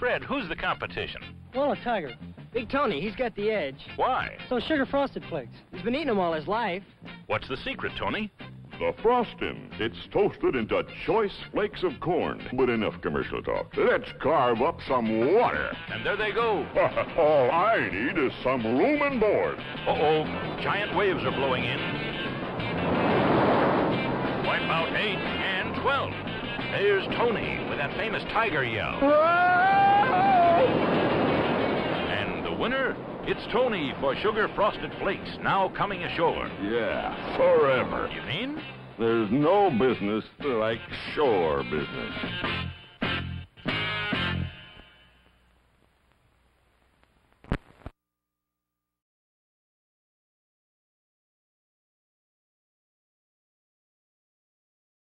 Fred, who's the competition? Well, a tiger. Big Tony, he's got the edge. Why? So sugar frosted flakes. He's been eating them all his life. What's the secret, Tony? The frosting. It's toasted into choice flakes of corn. But enough commercial talk. Let's carve up some water. And there they go. All I need is some room and board. Uh-oh. Giant waves are blowing in. Wipe out 8 and 12. There's Tony with that famous tiger yell. And winner, it's Tony for Sugar Frosted Flakes, now coming ashore. Yeah, forever. You mean? There's no business like shore business.